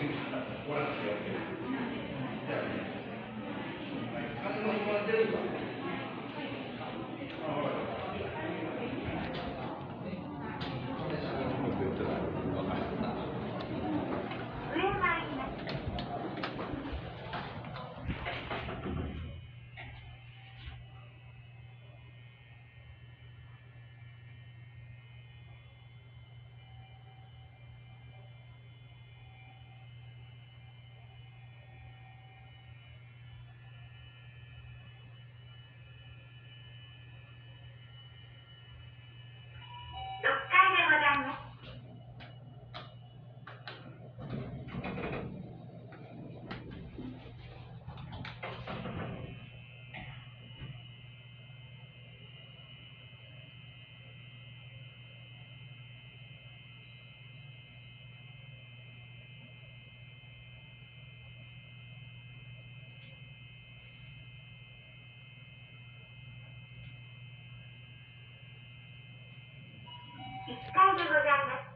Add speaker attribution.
Speaker 1: six, what up, Joe?
Speaker 2: Look 刚才就这样的